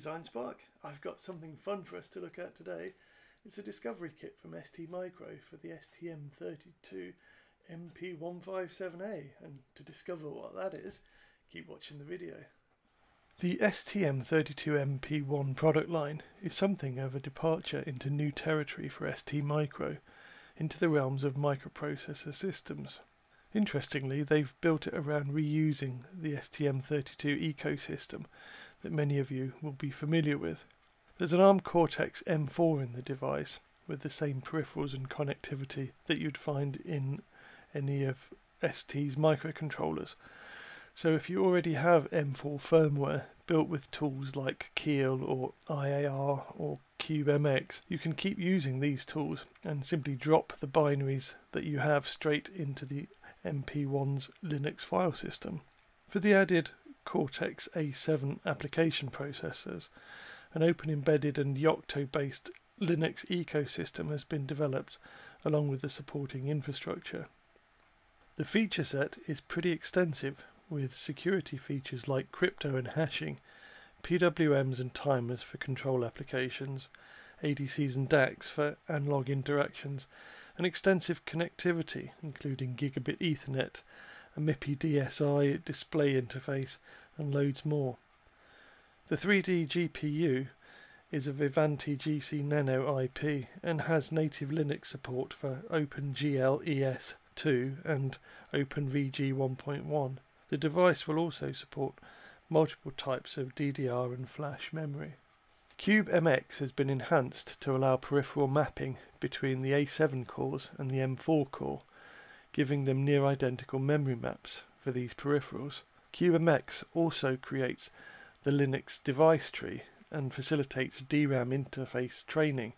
DesignSpark. I've got something fun for us to look at today. It's a discovery kit from ST Micro for the STM32 MP157A and to discover what that is, keep watching the video. The STM32MP1 product line is something of a departure into new territory for ST Micro, into the realms of microprocessor systems. Interestingly, they've built it around reusing the STM32 ecosystem that many of you will be familiar with. There's an ARM Cortex M4 in the device with the same peripherals and connectivity that you'd find in any of ST's microcontrollers. So if you already have M4 firmware built with tools like Keil or IAR or CubeMX, you can keep using these tools and simply drop the binaries that you have straight into the MP1's Linux file system. For the added Cortex A7 application processors, an open embedded and Yocto based Linux ecosystem has been developed along with the supporting infrastructure. The feature set is pretty extensive with security features like crypto and hashing, PWMs and timers for control applications, ADCs and DACs for analog interactions, and extensive connectivity including gigabit Ethernet, a MIPI DSI display interface, and loads more. The 3D GPU is a Vivante GC Nano IP and has native Linux support for OpenGL ES2 and OpenVG 1.1. The device will also support multiple types of DDR and flash memory. CubeMX has been enhanced to allow peripheral mapping between the A7 cores and the M4 core, giving them near identical memory maps for these peripherals. CubeMX also creates the Linux device tree and facilitates DRAM interface training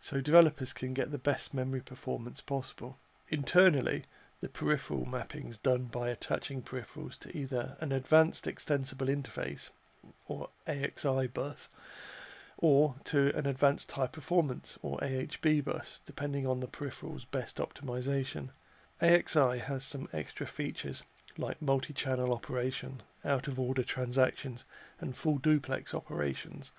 so developers can get the best memory performance possible. Internally, the peripheral mapping is done by attaching peripherals to either an advanced extensible interface or AXI bus or to an advanced high performance or AHB bus depending on the peripheral's best optimization. AXI has some extra features like multi-channel operation, out-of-order transactions and full duplex operations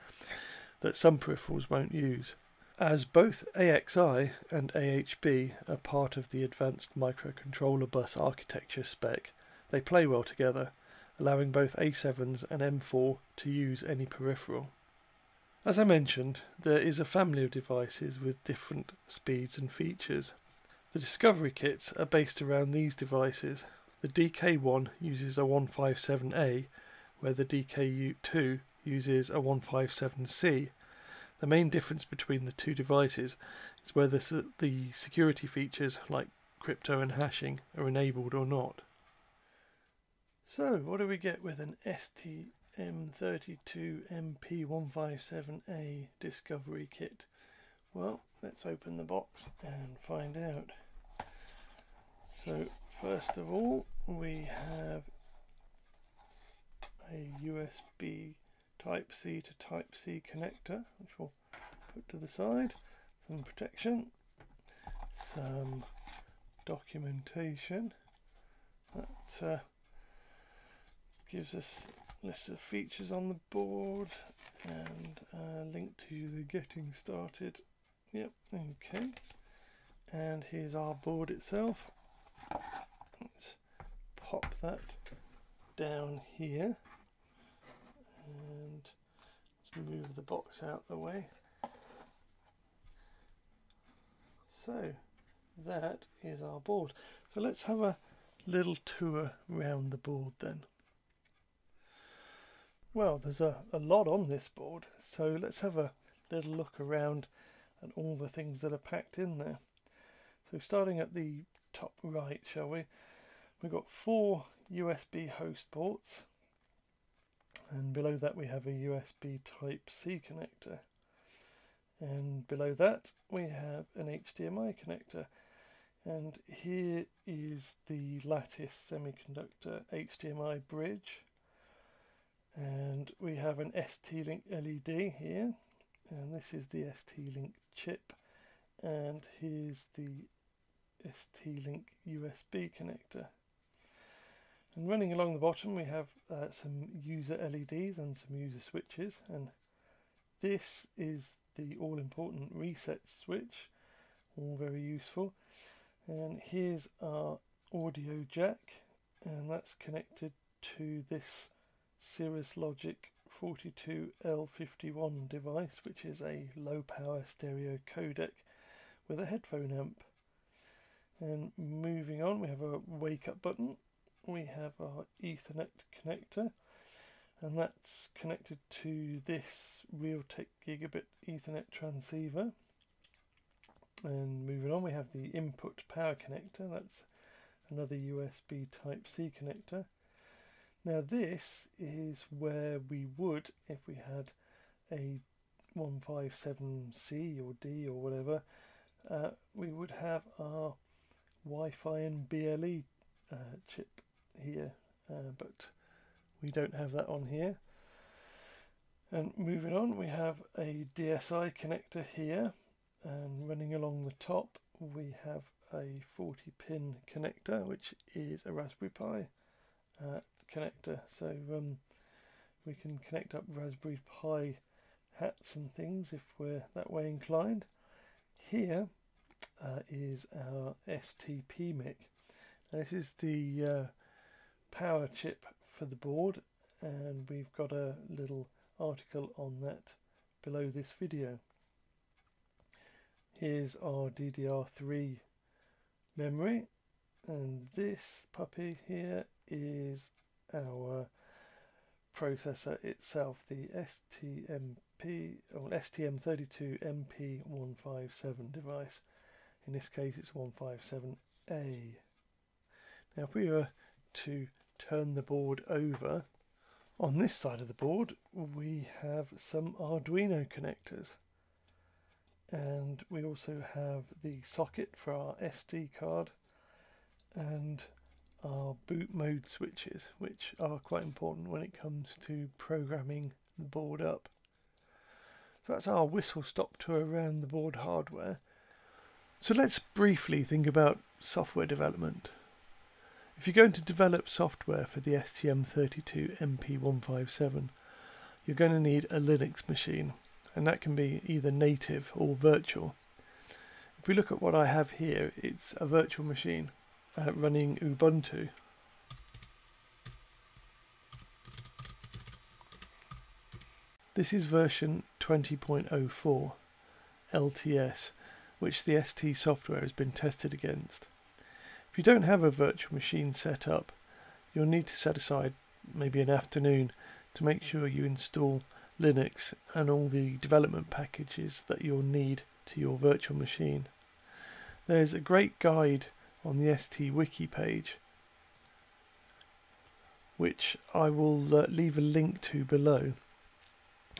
that some peripherals won't use. As both AXI and AHB are part of the advanced microcontroller bus architecture spec, they play well together, allowing both A7s and M4 to use any peripheral. As I mentioned, there is a family of devices with different speeds and features. The Discovery kits are based around these devices. The DK1 uses a 157A, where the DK2 uses a 157C, the main difference between the two devices is whether the security features like crypto and hashing are enabled or not. So, what do we get with an STM32MP157A discovery kit? Well, let's open the box and find out. So, first of all, we have a USB Type C to Type C connector, which we'll put to the side. Some protection, some documentation that uh, gives us list of features on the board and a link to the getting started. Yep, okay. And here's our board itself. Let's pop that down here and let's move the box out the way. So that is our board. So let's have a little tour around the board then. Well, there's a, a lot on this board, so let's have a little look around at all the things that are packed in there. So starting at the top right, shall we? We've got four USB host ports and below that we have a USB type C connector. And below that we have an HDMI connector. And here is the lattice semiconductor HDMI bridge. And we have an ST-Link LED here. And this is the ST-Link chip. And here's the ST-Link USB connector and running along the bottom we have uh, some user LEDs and some user switches and this is the all important reset switch, all very useful. And here's our audio jack, and that's connected to this Cirrus Logic 42L51 device, which is a low power stereo codec with a headphone amp. And moving on, we have a wake up button. We have our Ethernet connector, and that's connected to this Realtek Gigabit Ethernet transceiver. And moving on, we have the input power connector. That's another USB Type C connector. Now this is where we would, if we had a 157C or D or whatever, uh, we would have our Wi-Fi and BLE uh, chip here, uh, but we don't have that on here. And moving on, we have a DSI connector here, and running along the top, we have a 40 pin connector, which is a Raspberry Pi uh, connector. So um, we can connect up Raspberry Pi hats and things if we're that way inclined. Here uh, is our STPMIC. Now this is the uh, power chip for the board and we've got a little article on that below this video. Here's our DDR3 memory and this puppy here is our processor itself, the STMP or STM32MP157 device. In this case, it's 157A. Now, if we were to turn the board over, on this side of the board, we have some Arduino connectors. And we also have the socket for our SD card and our boot mode switches, which are quite important when it comes to programming the board up. So that's our whistle stop tour around the board hardware. So let's briefly think about software development. If you're going to develop software for the STM32MP157, you're going to need a Linux machine, and that can be either native or virtual. If we look at what I have here, it's a virtual machine uh, running Ubuntu. This is version 20.04 LTS, which the ST software has been tested against. If you don't have a virtual machine set up, you'll need to set aside maybe an afternoon to make sure you install Linux and all the development packages that you'll need to your virtual machine. There's a great guide on the ST Wiki page, which I will uh, leave a link to below.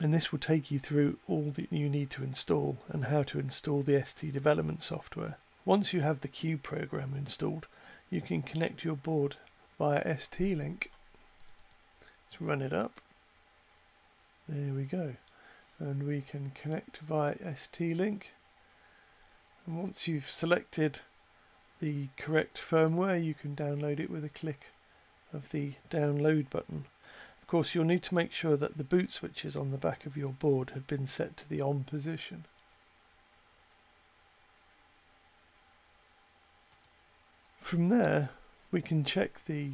And this will take you through all that you need to install and how to install the ST development software. Once you have the Cube program installed, you can connect your board via ST-Link. Let's run it up. There we go. And we can connect via ST-Link. And once you've selected the correct firmware, you can download it with a click of the download button. Of course, you'll need to make sure that the boot switches on the back of your board have been set to the on position. From there, we can check the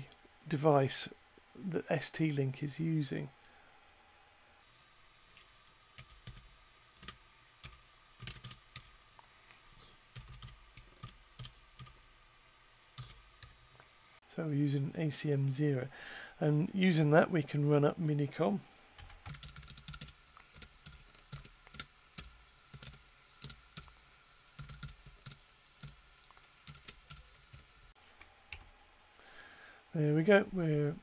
device that ST-Link is using. So we're using ACM0 and using that we can run up Minicom. There we go, we're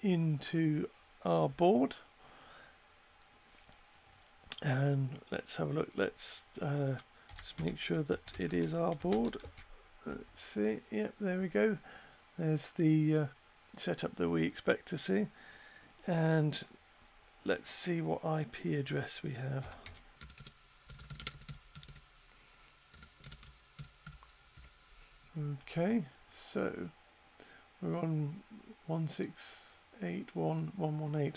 into our board and let's have a look, let's uh, just make sure that it is our board. Let's see, yep, there we go. There's the uh, setup that we expect to see. And let's see what IP address we have. Okay, so we're on 1681118.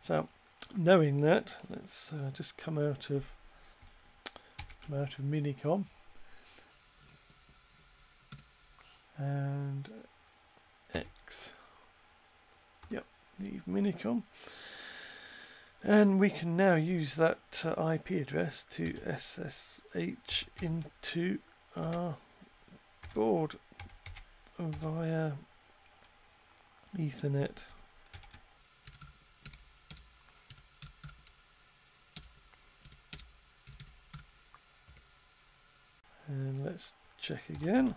So knowing that, let's uh, just come out of come out of Minicom and X. Leave Minicom. And we can now use that uh, IP address to SSH into our board via Ethernet. And let's check again.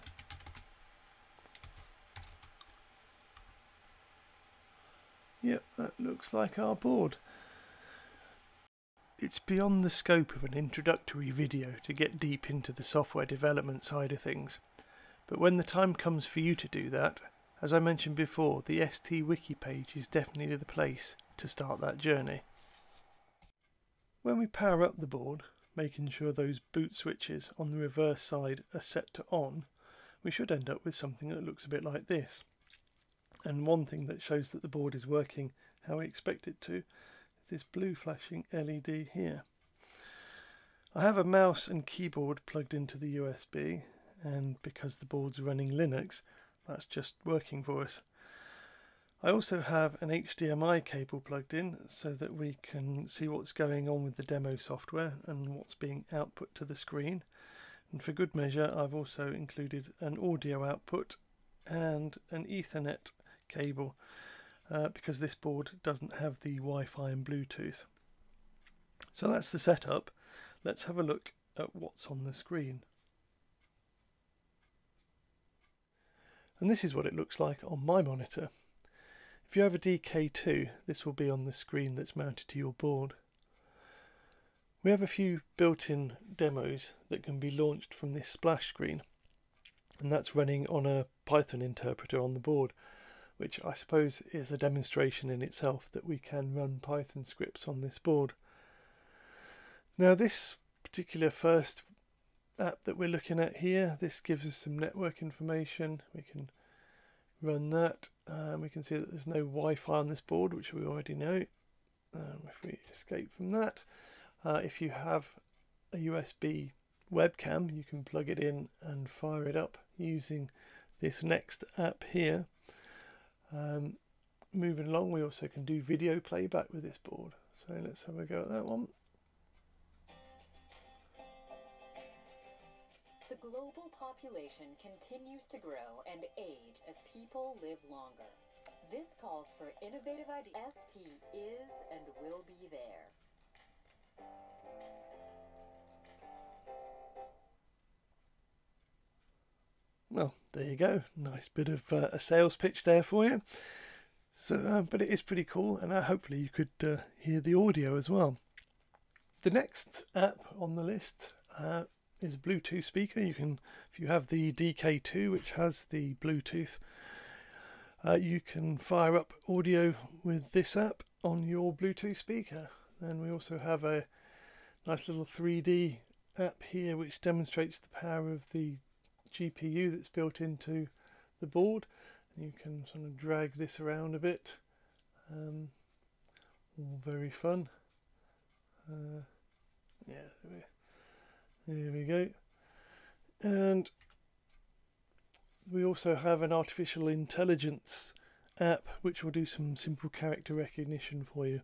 Yep, that looks like our board. It's beyond the scope of an introductory video to get deep into the software development side of things. But when the time comes for you to do that, as I mentioned before, the ST Wiki page is definitely the place to start that journey. When we power up the board, making sure those boot switches on the reverse side are set to on, we should end up with something that looks a bit like this. And one thing that shows that the board is working how we expect it to is this blue flashing LED here. I have a mouse and keyboard plugged into the USB and because the board's running Linux that's just working for us. I also have an HDMI cable plugged in so that we can see what's going on with the demo software and what's being output to the screen. And for good measure, I've also included an audio output and an Ethernet cable uh, because this board doesn't have the Wi-Fi and Bluetooth. So that's the setup. Let's have a look at what's on the screen. And this is what it looks like on my monitor. If you have a DK2, this will be on the screen that's mounted to your board. We have a few built-in demos that can be launched from this splash screen and that's running on a Python interpreter on the board which I suppose is a demonstration in itself that we can run Python scripts on this board. Now this particular first app that we're looking at here, this gives us some network information. We can run that. Um, we can see that there's no Wi-Fi on this board, which we already know. Um, if we escape from that, uh, if you have a USB webcam, you can plug it in and fire it up using this next app here. Um, moving along, we also can do video playback with this board. So let's have a go at that one. The global population continues to grow and age as people live longer. This calls for innovative ideas. ST is and will be there. Well, there you go. Nice bit of uh, a sales pitch there for you. So, uh, but it is pretty cool, and uh, hopefully you could uh, hear the audio as well. The next app on the list uh, is Bluetooth speaker. You can, if you have the DK2, which has the Bluetooth, you can fire up audio with this app on your Bluetooth speaker. Then we also have a nice little 3D app here, which demonstrates the power of the GPU that's built into the board. You can sort of drag this around a bit. Um, all very fun. Uh, yeah, there we go. And we also have an artificial intelligence app which will do some simple character recognition for you.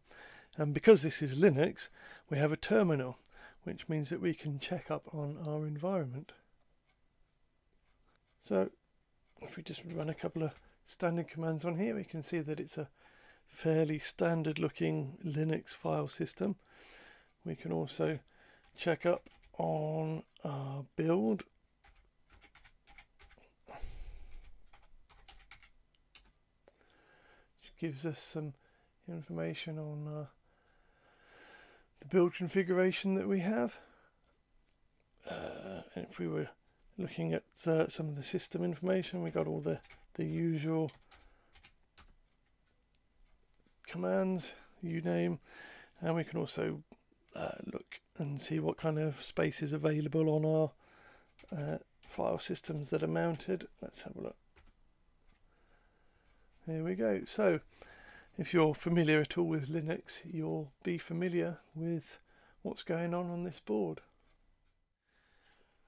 And because this is Linux, we have a terminal, which means that we can check up on our environment. So if we just run a couple of standard commands on here, we can see that it's a fairly standard looking Linux file system. We can also check up on our build. Which gives us some information on uh, the build configuration that we have. Uh, if we were looking at uh, some of the system information, we got all the, the usual commands uname and we can also uh, look and see what kind of space is available on our uh, file systems that are mounted. Let's have a look. Here we go. So If you're familiar at all with Linux, you'll be familiar with what's going on on this board.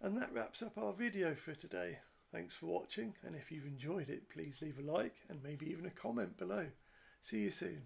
And that wraps up our video for today. Thanks for watching and if you've enjoyed it please leave a like and maybe even a comment below. See you soon.